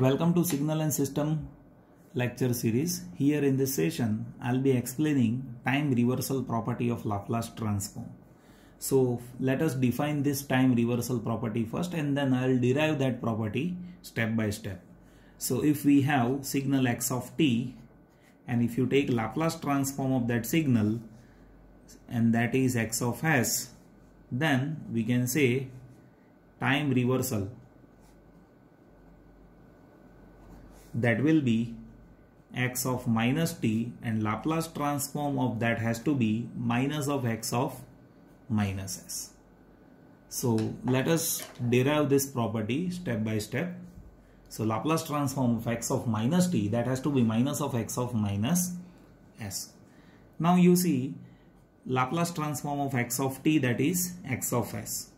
Welcome to Signal and System lecture series. Here in this session, I'll be explaining time reversal property of Laplace transform. So let us define this time reversal property first and then I'll derive that property step by step. So if we have signal x of t and if you take Laplace transform of that signal and that is x of s then we can say time reversal that will be x of minus t and Laplace transform of that has to be minus of x of minus s. So let us derive this property step by step. So Laplace transform of x of minus t that has to be minus of x of minus s. Now you see Laplace transform of x of t that is x of s.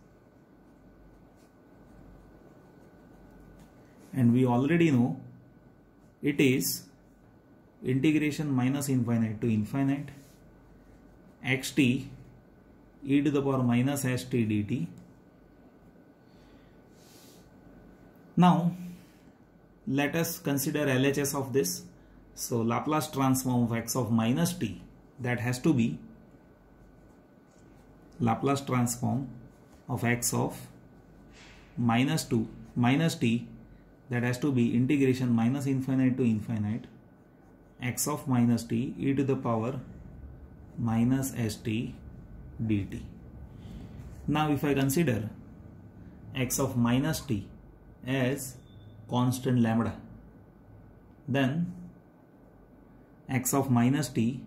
And we already know it is integration minus infinite to infinite xt e to the power minus st dt. Now let us consider LHS of this. So Laplace transform of x of minus t that has to be Laplace transform of x of minus 2 minus t that has to be integration minus infinite to infinite x of minus t e to the power minus st dt. Now if I consider x of minus t as constant lambda then x of minus t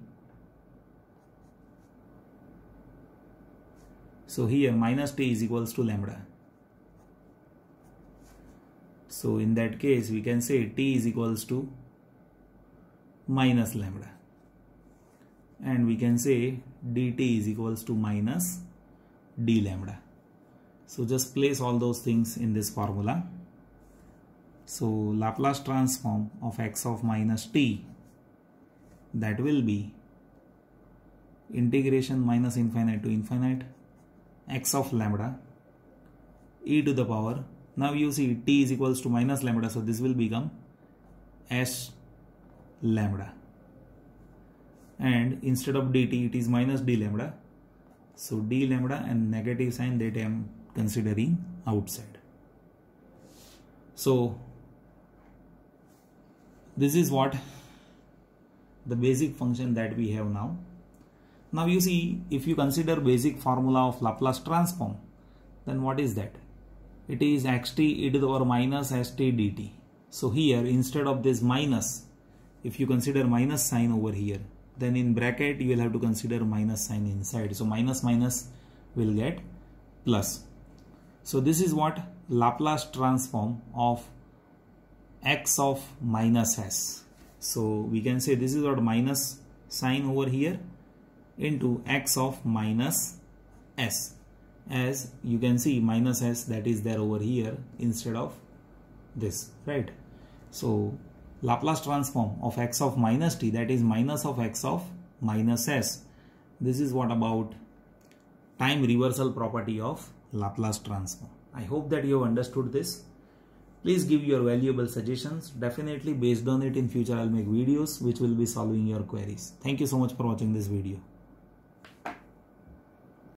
so here minus t is equals to lambda so in that case we can say t is equals to minus lambda and we can say dt is equals to minus d lambda. So just place all those things in this formula. So Laplace transform of x of minus t that will be integration minus infinite to infinite x of lambda e to the power now you see t is equals to minus lambda so this will become s lambda. And instead of dt it is minus d lambda. So d lambda and negative sign that I am considering outside. So this is what the basic function that we have now. Now you see if you consider basic formula of Laplace transform then what is that it is xt e to the power minus st dt. So here instead of this minus if you consider minus sign over here then in bracket you will have to consider minus sign inside. So minus minus will get plus. So this is what Laplace transform of x of minus s. So we can say this is what minus sign over here into x of minus s as you can see minus s that is there over here instead of this right so Laplace transform of x of minus t that is minus of x of minus s. This is what about time reversal property of Laplace transform. I hope that you have understood this. Please give your valuable suggestions. Definitely based on it in future I'll make videos which will be solving your queries. Thank you so much for watching this video.